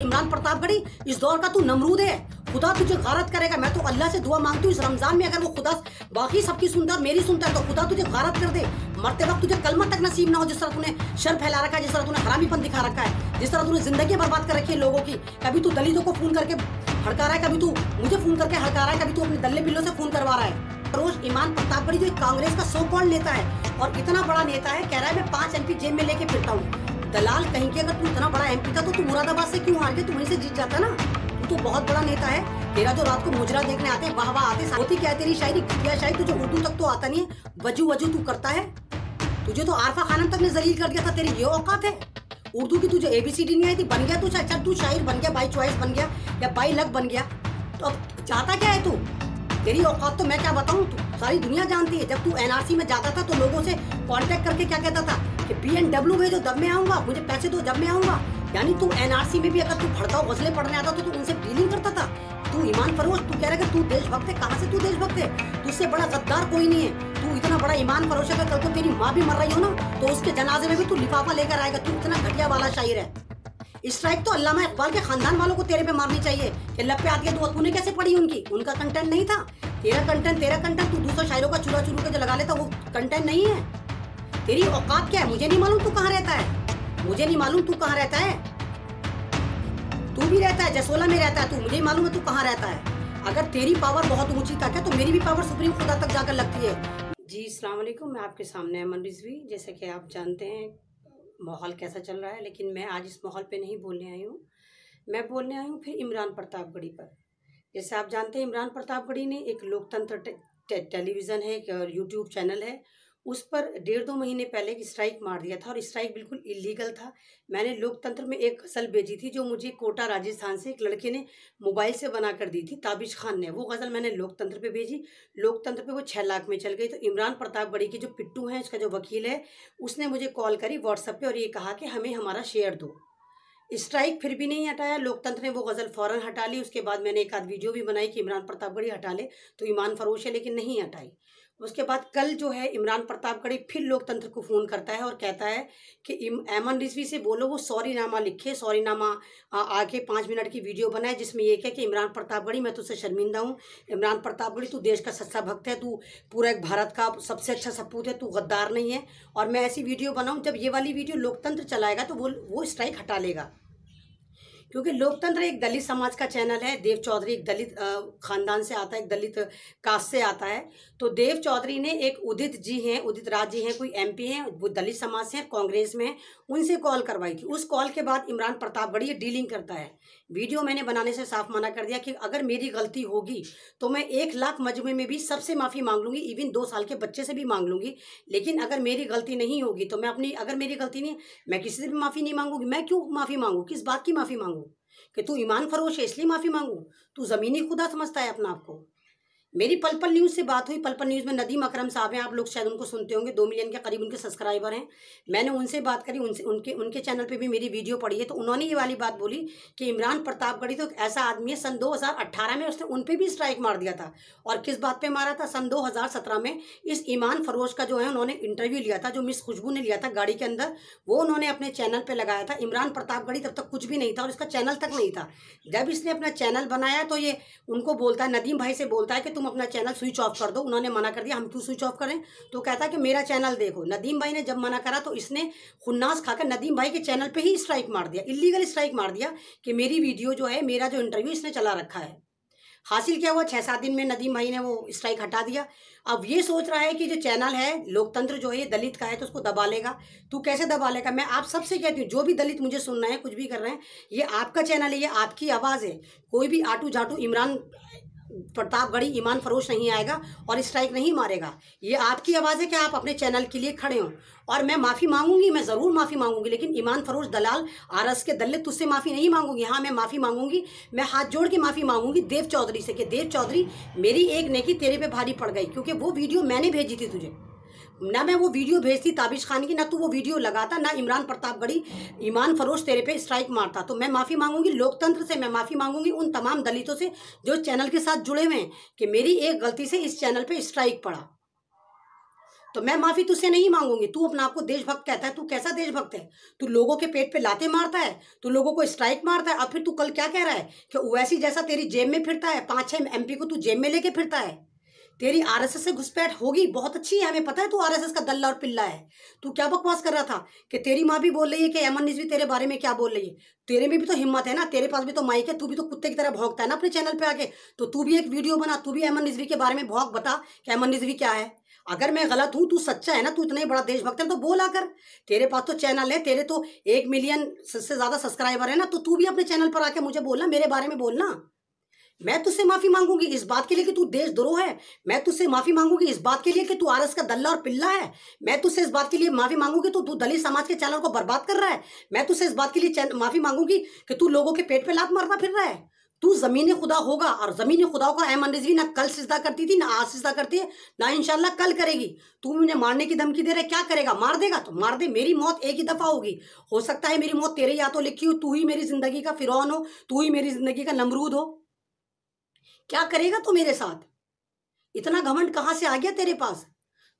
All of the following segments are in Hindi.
इमरान प्रतापगढ़ी इस दौर का तू नमरूद है। खुदा तुझे गारत करेगा। मैं तो अल्लाह से दुआ मांगती हूँ, इस रमज़ान में अगर वो खुदा बाकी सबकी सुनता है मेरी सुनता है तो खुदा तुझे गारत कर दे। मरते वक्त तुझे कलमा तक नसीब ना हो, जिस तरह तूने शर फैला रखा है, जिस तरह तूने हरामीपन दिखा रखा है, जिस तरह तूने ज़िंदगी बर्बाद कर रखी है लोगों की। कभी तू दलितों को फ़ोन करके हड़का रहा है, कभी तू मुझे फ़ोन करके हड़का रहा है, कभी तू अपने दल्ले बिल्लों से फ़ोन करवा रहा है। रोज ईमान प्रतापगढ़ी जो कांग्रेस का सो कॉल नेता है और इतना बड़ा नेता है, कह रहा है मैं पाँच एमपी जेब में लेके फिरता हूँ। दलाल कहीं के अगर तू इतना बड़ा एमपी था तो तू मुरादाबाद से क्यों हार गया? तू वहीं से जीत जाता ना? तू तो बहुत बड़ा नेता है। तेरा जो रात को मुजरा देखने आते हैं, वाह वाह, आते होती क्या है तेरी शायरी क्या शायरी तुझे उर्दू तक तो आता नहीं है। वज़ू वज़ू तू करता है। तुझे तो आरफा खानम तक ने जलील कर दिया था, तेरी ये औकात है। उर्दू की तुझे एबीसीडी नहीं आई थी, बन गया तू अच्छा तू शायर बन गया बाई चॉइस बन गया, या बाई लक बन गया। तो अब चाहता क्या है तू? तेरी औकात तो मैं क्या बताऊँ? सारी दुनिया जानती है। जब तू एनआरसी में जाता था तो लोगों से कांटेक्ट करके क्या कहता था? कि बी एन डब्ल्यू भेजो जब मैं आऊँगा, मुझे पैसे दो, जब मैं आऊँगा। यानी तू एनआरसी में भी अगर तू भड़काओ गजले पढ़ने आता तो तू उनसे डीलिंग करता था। तू ईमान फरोश, तू कह रहा है तू देशभक्त है। कहाँ से तू देशभक्त है? तुझसे बड़ा गद्दार कोई नहीं है। तू इतना बड़ा ईमान फरोश है कल को तेरी माँ भी मर रही हो ना तो उसके जनाजे में भी तू लिफाफा लेकर आएगा। तू इतना घटिया वाला शायर है। स्ट्राइक तो अल्लामा इकबाल के खानदान वालों को तेरे पे मारनी चाहिए, कि लब पे आती है तो तूने कैसे पढ़ी उनकी? उनका कंटेंट नहीं था। तेरा कंटेंट तेरा कंटेंट तू दूसरा शायरों का चुरा चुरू के जो लगा लेता, वो कंटेंट नहीं है। तेरी औकात क्या है? मुझे नहीं मालूम तू कहाँ रहता है। मुझे नहीं मालूम तू कहाँ रहता है। तू भी रहता है, जसोला में रहता है तू। मुझे मालूम है तू कहाँ रहता है। अगर तेरी पावर बहुत ऊँची तक है तो मेरी भी पावर सुप्रीम खुदा तक जाकर लगती है। जी अलैक्म मैं आपके सामने अमन रिजवी जैसे कि आप जानते हैं, माहौल कैसा चल रहा है, लेकिन मैं आज इस माहौल पे नहीं बोलने आई हूँ। मैं बोलने आई हूँ फिर इमरान प्रतापगढ़ी पर। जैसे आप जानते हैं, इमरान प्रतापगढ़ी ने एक लोकतंत्र टेलीविज़न है, एक यूट्यूब चैनल है। उस पर डेढ़ दो महीने पहले एक स्ट्राइक मार दिया था और स्ट्राइक बिल्कुल इलीगल था। मैंने लोकतंत्र में एक गज़ल भेजी थी जो मुझे कोटा, राजस्थान से एक लड़के ने मोबाइल से बना कर दी थी, ताबिश खान ने। वो गज़ल मैंने लोकतंत्र पे भेजी। लोकतंत्र पे वो छः लाख में चल गई तो इमरान प्रताप बड़ी की जो पिट्टू हैं इसका जो वकील है, उसने मुझे कॉल करी व्हाट्सएप पर और ये कहा कि हमें हमारा शेयर दो। स्ट्राइक फिर भी नहीं हटाया। लोकतंत्र ने वो गज़ल फ़ौरन हटा ली। उसके बाद मैंने एक आध वीडियो भी बनाई कि इमरान प्रताप प्रतापगढ़ी हटा ले तो ईमान फरोश है लेकिन नहीं हटाई। उसके बाद कल जो है इमरान प्रतापगढ़ी फिर लोकतंत्र को फ़ोन करता है और कहता है कि एमन रिजवी से बोलो, वो सॉरी नामा लिखे सॉरी नामा आके पाँच मिनट की वीडियो बनाए, जिसमें ये कहे कि इमरान प्रतापगढ़ी मैं तुझसे शर्मिंदा हूँ। इमरान प्रतापगढ़ी तू देश का सच्चा भक्त है, तू पूरा एक भारत का सबसे अच्छा सपूत है, तू गद्दार नहीं है। और मैं ऐसी वीडियो बनाऊँ, जब ये वाली वीडियो लोकतंत्र चलाएगा तो वो वो स्ट्राइक हटा लेगा। क्योंकि लोकतंत्र एक दलित समाज का चैनल है, देव चौधरी एक दलित खानदान से आता है, एक दलित कास्ट से आता है। तो देव चौधरी ने एक उदित जी हैं, उदित राज जी हैं, कोई एमपी हैं, वो दलित समाज से हैं, कांग्रेस में हैं, उनसे कॉल करवाई थी। उस कॉल के बाद इमरान प्रतापगढ़ी ये डीलिंग करता है। वीडियो मैंने बनाने से साफ़ मना कर दिया कि अगर मेरी गलती होगी तो मैं एक लाख मजमे में भी सबसे माफ़ी मांग लूँगी, इवन दो साल के बच्चे से भी मांग लूँगी। लेकिन अगर मेरी गलती नहीं होगी तो मैं अपनी, अगर मेरी गलती नहीं मैं किसी से भी माफ़ी नहीं मांगूँगी। मैं क्यों माफ़ी मांगू? किस बात की माफ़ी मांगू? कि तू ईमान फरोश है, इसलिए माफ़ी मांगू। तू ज़मीनी खुदा समझता है अपना आपको मेरी पल पल न्यूज़ से बात हुई। पल पल न्यूज़ में नदीम अकरम साहब हैं। आप लोग शायद उनको सुनते होंगे। दो मिलियन के करीब उनके सब्सक्राइबर हैं। मैंने उनसे बात करी। उनसे, उनके उनके चैनल पे भी मेरी वीडियो पड़ी है। तो उन्होंने ये वाली बात बोली कि इमरान प्रतापगढ़ी तो एक ऐसा आदमी है, सन 2018 में उसने उन पर भी स्ट्राइक मार दिया था। और किस बात पर मारा था? सन दो हज़ार सत्रह में इस ईमान फरोज का जो है, उन्होंने इंटरव्यू लिया था, जो मिस खुशबू ने लिया था गाड़ी के अंदर, वो उन्होंने अपने चैनल पर लगाया था। इमरान प्रतापगढ़ी तब तक कुछ भी नहीं था और इसका चैनल तक नहीं था। जब इसने अपना चैनल बनाया तो ये उनको बोलता है, नदीम भाई से बोलता है कि तुम अपना चैनल स्विच ऑफ़ कर दो। उन्होंने मना कर दिया, हम क्यों स्विच ऑफ़ करें? तो कहता कि, मेरा चैनल देखो। नदीम भाई ने जब मना करा तो इसने खुन्नास खाकर नदीम भाई के चैनल पे ही स्ट्राइक मार दिया। इलीगल स्ट्राइक मार दिया कि मेरी वीडियो जो है, मेरा जो इंटरव्यू इसने चला रखा है। हासिल क्या हुआ? छः सात दिन में नदीम भाई ने वो स्ट्राइक हटा दिया। अब ये सोच रहा है कि जो चैनल है, लोकतंत्र जो है, ये दलित का है तो उसको दबा लेगा। तू कैसे दबा लेगा? मैं आप सबसे कहती हूँ, जो भी दलित मुझे सुन रहे हैं, कुछ भी कर रहे हैं, ये आपका चैनल है, ये आपकी आवाज़ है। कोई भी आटू झाटू इमरान प्रतापगढ़ी ईमान फरोश नहीं आएगा और स्ट्राइक नहीं मारेगा। ये आपकी आवाज़ है कि आप अपने चैनल के लिए खड़े हों। और मैं माफ़ी मांगूँगी, मैं ज़रूर माफ़ी मांगूँगी, लेकिन ईमान फरोश दलाल आरस के दल्ले तुझसे माफ़ी नहीं मांगूँगी। हाँ मैं माफ़ी मांगूँगी, मैं हाथ जोड़ के माफ़ी मांगूँगी देव चौधरी से कि देव चौधरी, मेरी एक नेकी तेरे पे भारी पड़ गई, क्योंकि वो वीडियो मैंने भेजी थी तुझे। ना मैं वो वीडियो भेजती ताबिश खान की, ना तू वो वीडियो लगाता, ना इमरान प्रतापगढ़ी, ईमान फरोश तेरे पे स्ट्राइक मारता। तो मैं माफ़ी मांगूँगी लोकतंत्र से, मैं माफ़ी मांगूँगी उन तमाम दलितों से जो चैनल के साथ जुड़े हुए हैं कि मेरी एक गलती से इस चैनल पे स्ट्राइक पड़ा। तो मैं माफ़ी तुझसे नहीं मांगूँगी। तू अपना आपको देशभक्त कहता है। तू कैसा देशभक्त है? तू लोगों के पेट पे लाते मारता है? तू लोगों को स्ट्राइक मारता है? और फिर तू कल क्या कह रहा है कि ओवैसी जैसा तेरी जेब में फिरता है? पाँच छह एमपी को तू जेब में लेके फिरता है? तेरी आरएसएस से घुसपैठ होगी, बहुत अच्छी है, हमें पता है तू आरएसएस का दल्ला और पिल्ला है। तू क्या बकवास कर रहा था कि तेरी माँ भी बोल रही है कि अमन निजवी तेरे बारे में क्या बोल रही है? तेरे में भी तो हिम्मत है ना, तेरे पास भी तो माइक है, तू भी तो कुत्ते की तरह भौंकता है ना अपने चैनल पे आके। तो तू भी एक वीडियो बना, तू भी अमन निजवी के बारे में भौंक बता कि अमन निजवी क्या है। अगर मैं गलत हूँ, तू सच्चा है ना, तू इतना ही बड़ा देशभक्त है तो बोल आकर। तेरे पास तो चैनल है, तेरे तो एक मिलियन से ज़्यादा सब्सक्राइबर है ना तो तू भी अपने चैनल पर आके मुझे बोलना, मेरे बारे में बोलना। मैं तुझसे माफ़ी मांगूँगी इस बात के लिए कि तू देशद्रोह है। मैं तुझसे माफ़ी मांगूँगी इस बात के लिए कि तू आरएस का दल्ला और पिल्ला है। मैं तुझसे इस बात के लिए माफ़ी मांगूँगी तू तू दलित समाज के चैनल को बर्बाद कर रहा है। मैं तुझसे इस बात के लिए माफ़ी मांगूँगी कि तू लोगों के पेट पे लात मारना फिर रहा है। तू ज़मीन खुदा होगा और ज़मीन खुदा का अहमद रिजवी ना कल सिजदा करती थी, ना आज सिजदा करती है, ना इंशाल्लाह कल करेगी। तू मुझे मारने की धमकी दे रहा है, क्या करेगा? मार देगा तो मार दे। मेरी मौत एक ही दफ़ा होगी। हो सकता है मेरी मौत तेरे या तो लिखी हो। तू ही मेरी ज़िंदगी का फिरौन हो। तू ही मेरी ज़िंदगी का नमरूद हो। क्या करेगा तू मेरे साथ? इतना घमंड कहाँ से आ गया तेरे पास?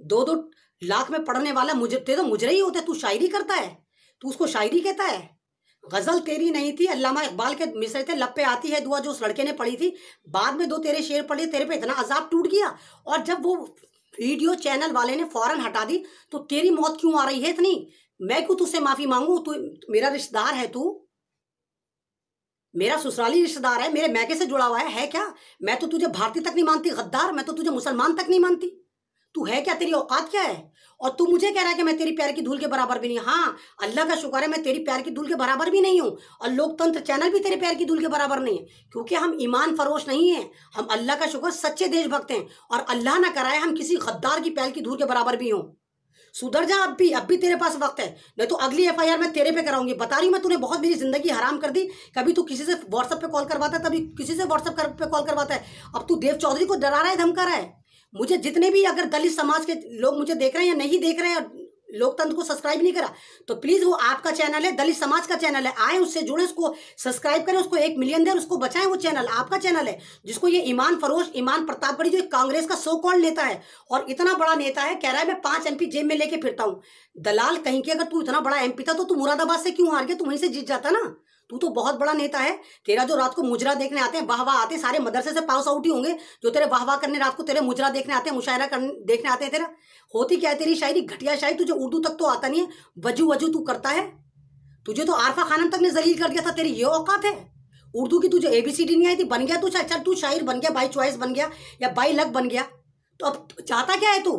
दो दो लाख में पढ़ने वाला मुझे ते मुजरे ही होते, तू शायरी करता है? तू उसको शायरी कहता है? गज़ल तेरी नहीं थी, अल्लामा इकबाल के मिसरे थे, लप पे आती है दुआ जो उस लड़के ने पढ़ी थी। बाद में दो तेरे शेर पढ़े, तेरे पे इतना अजाब टूट गया। और जब वो वीडियो चैनल वाले ने फ़ौरन हटा दी तो तेरी मौत क्यों आ रही है इतनी? मैं क्यों तुझसे माफ़ी मांगू? तू, मेरा रिश्तेदार है तू। मेरा ससुराली रिश्तेदार है मेरे मैके से जुड़ा हुआ है, है क्या? मैं तो तुझे भारतीय तक नहीं मानती गद्दार मैं तो तुझे मुसलमान तक नहीं मानती। तू है क्या? तेरी औकात क्या है? और तू मुझे कह रहा है कि मैं तेरी प्यार की धूल के बराबर भी नहीं। हाँ अल्लाह का शुक्र है मैं तेरी प्यार की धूल के बराबर भी नहीं हूँ और लोकतंत्र चैनल भी तेरे प्यार की धूल के बराबर नहीं है क्योंकि हम ईमान फरोश नहीं है हम अल्लाह का शुक्र सच्चे देशभक्त हैं और अल्लाह ना कराए हम किसी गद्दार की प्यार की धूल के बराबर भी हों। सुधर जा अब भी अब भी तेरे पास वक्त है। नहीं तो अगली एफ़ आई आर मैं तेरे पे कराऊँगी। बता रही मैं, तूने बहुत मेरी ज़िंदगी हराम कर दी। कभी तू किसी से व्हाट्सएप पे कॉल करवाता है, तभी किसी से व्हाट्सएप पे कॉल करवाता है। अब तू देव चौधरी को डरा रहा है, धमका रहा है। मुझे जितने भी अगर दलित समाज के लोग मुझे देख रहे हैं या नहीं देख रहे हैं लोकतंत्र को सब्सक्राइब नहीं करा तो प्लीज़ वो आपका चैनल है, दलित समाज का चैनल है, आए उससे जुड़े, उसको सब्सक्राइब करें, उसको एक मिलियन दें उसको बचाएँ वो चैनल आपका चैनल है, जिसको ये ईमान फरोश ईमान प्रतापगढ़ी जो कांग्रेस का सो कॉल नेता है, और इतना बड़ा नेता है, कह रहा है मैं पाँच एमपी जेब में लेके फिरता हूँ। दलाल कहीं के, अगर तू इतना बड़ा एमपी था तो तू मुरादाबाद से क्यों हार गया? तू वहीं से जीत जाता ना। तू तो बहुत बड़ा नेता है। तेरा जो रात को मुजरा देखने आते हैं वाह वाह आते सारे मदरसे से पास आउट ही होंगे जो तेरे वाह वाह करने, रात को तेरे मुजरा देखने आते हैं, मुशायरा करने, देखने आते हैं तेरा। होती क्या है तेरी शायरी? घटिया शायरी तुझे उर्दू तक तो आता नहीं है। वज़ू वज़ू तू करता है। तुझे तो आरफा खानम तक ने जलील कर दिया था, तेरी ये औकात है। उर्दू की तुझे एबीसीडी नहीं आई थी, बन गया तू चल, तू शायर बन गया बाई चॉइस बन गया या बाई लक बन गया। तो अब चाहता क्या है तू?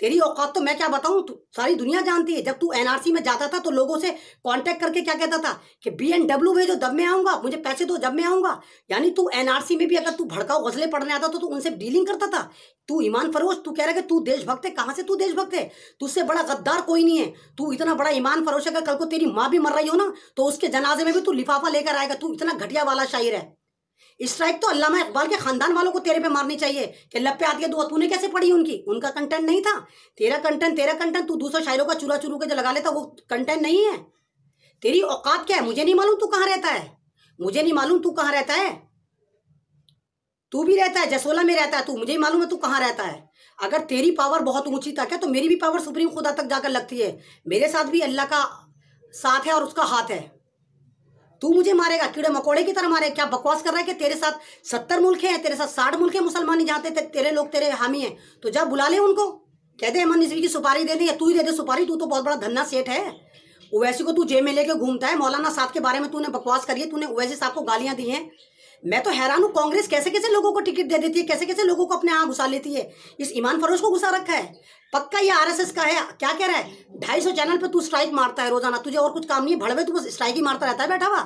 तेरी औकात तो मैं क्या बताऊँ? तू सारी दुनिया जानती है। जब तू एनआरसी में जाता था तो लोगों से कांटेक्ट करके क्या कहता था? कि बी एन डब्ल्यू भेजो जब मैं आऊँगा, मुझे पैसे दो, जब मैं आऊँगा। यानी तू एनआरसी में भी अगर तू भड़काऊ गजले पढ़ने आता तो तू उनसे डीलिंग करता था। तू ईमान फरोश, तू कह रहा है कि तू देशभक्त है। कहाँ से तू देशभक्त है? तुझसे बड़ा गद्दार कोई नहीं है। तू इतना बड़ा ईमान फरोश अगर कल को तेरी माँ भी मर रही हो ना तो उसके जनाजे में भी तू लिफाफा लेकर आएगा। तू इतना घटिया वाला शायर है। स्ट्राइक तो अल्लामा इकबाल के खानदान वालों को तेरे पे मारनी चाहिए। कि लब पे आती है दुआ तूने कैसे पढ़ी उनकी? उनका कंटेंट नहीं था। तेरा कंटेंट तेरा कंटेंट तू दूसरे शायरों का चुरा चुरू के जो लगा लेता, वो कंटेंट नहीं है। तेरी औकात क्या है? मुझे नहीं मालूम तू कहाँ रहता है। मुझे नहीं मालूम तू कहाँ रहता है। तू भी रहता है, जसोला में रहता है तू। मुझे ही मालूम है तू कहाँ रहता है। अगर तेरी पावर बहुत ऊँची तक है तो मेरी भी पावर सुप्रीम खुदा तक जाकर लगती है। मेरे साथ भी अल्लाह का साथ है और उसका हाथ है। तू मुझे मारेगा, कीड़े मकोड़े की तरह मारे। क्या बकवास कर रहा है कि तेरे साथ सत्तर मुल्क हैं, तेरे साथ साठ मुल्क है मुसलमान ही जाते थे तेरे लोग तेरे हामी हैं। तो जब बुला ले उनको। कह दे, अमन नजवी की सुपारी दे दे, या तू ही दे दे सुपारी, तू तो बहुत बड़ा धन्ना सेठ है। ओवैसी को तू जेब में लेके घूमता है, मौलाना साहब के बारे में तूने बकवास करी है, तूने ओवैसी साहब को गालियाँ दी हैं। मैं तो हैरान हूँ, कांग्रेस कैसे कैसे लोगों को टिकट दे देती है, कैसे कैसे लोगों को अपने यहाँ घुसा लेती है? इस ईमान फरोज को घुसा रखा है? पक्का ये आरएसएस का है? क्या कह रहा है? ढाई सौ चैनल पे तू स्ट्राइक मारता है रोज़ाना, तुझे और कुछ काम नहीं है? भड़वे तू बस स्ट्राइक ही मारता रहता है, बैठा हुआ।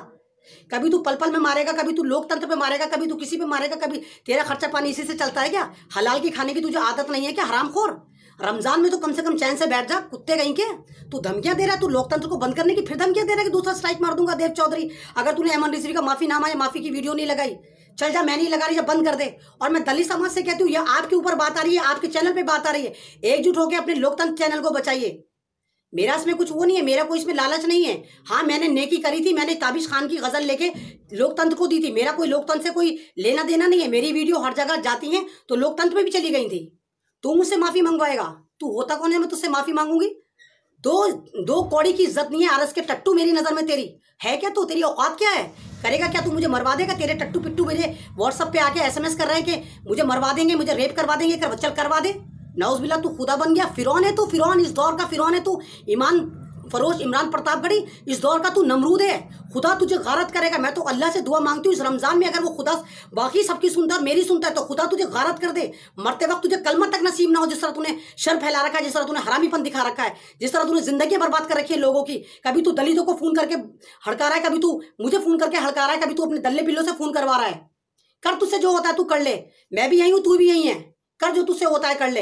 कभी तू पल पल में मारेगा, कभी तू लोकतंत्र पे मारेगा, कभी तू किसी पे मारेगा, कभी तेरा खर्चा पानी इसी से चलता है क्या? हलाल की खाने की तुझे आदत नहीं है क्या हराम खोर रमज़ान में तो कम से कम चैन से बैठ जा, कुत्ते कहीं के। तू धमकियाँ दे रहा है? तू लोकतंत्र को बंद करने की फिर धमकियाँ दे रहा है कि दूसरा स्ट्राइक मार दूँगा देव चौधरी? अगर तूने एमन रिजवी का माफ़ी नामा या माफ़ी की वीडियो नहीं लगाई, चल जा, मैं नहीं लगा रही बंद कर दे। और मैं दलित समाज से कहती हूँ ये आपके ऊपर बात आ रही है, आपके चैनल पर बात आ रही है। एकजुट होकर अपने लोकतंत्र चैनल को बचाइए। मेरा इसमें कुछ वो नहीं है, मेरा कोई इसमें लालच नहीं है। हाँ मैंने नेकी करी थी, मैंने ताबिश खान की गज़ल लेके लोकतंत्र को दी थी। मेरा कोई लोकतंत्र से कोई लेना देना नहीं है। मेरी वीडियो हर जगह जाती है तो लोकतंत्र में भी चली गई थी। तू मुझसे माफ़ी मंगवाएगा। तू होता कौन है, मैं तुझसे माफ़ी मांगूँगी? दो दो कौड़ी की इज़्ज़त नहीं है आरस के टट्टू मेरी नज़र में तेरी। है क्या तू? तो? तेरी औकात क्या है? करेगा क्या तू? मुझे मरवा देगा? तेरे टट्टू पिट्टू मेरे व्हाट्सअप पे आके एसएमएस कर रहे हैं कि मुझे मरवा देंगे, मुझे रेप करवा देंगे कर चल करवा दे। नौज बिल्ला तू खुदा बन गया, फिरौन है तू, फिरौन, इस दौर का फिरौन है तू। ईमान फरोज इमरान प्रतापगढ़ी इस दौर का तू नमरूद है। खुदा तुझे गारत करेगा। मैं तो अल्लाह से दुआ मांगती हूँ, इस रमज़ान में अगर वो खुदा बाकी सबकी सुनता है मेरी सुनता है तो खुदा तुझे गारत कर दे। मरते वक्त तुझे कलमा तक नसीब ना हो, जिस तरह तूने शर फैला रखा है, जिस तरह तूने हरामीपन दिखा रखा है, जिस तरह तूने ज़िंदगी बर्बाद कर रखी है लोगों की। कभी तू दलितों को फ़ोन करके हड़का रहा है, कभी तू मुझे फ़ोन करके हड़का रहा है, कभी तू अपने दल्ले पिल्लों से फ़ोन करवा रहा है। कर तुझसे जो होता है तू कर ले। मैं भी यही हूँ, तू भी यही है। कर जो तुझसे होता है, कर ले।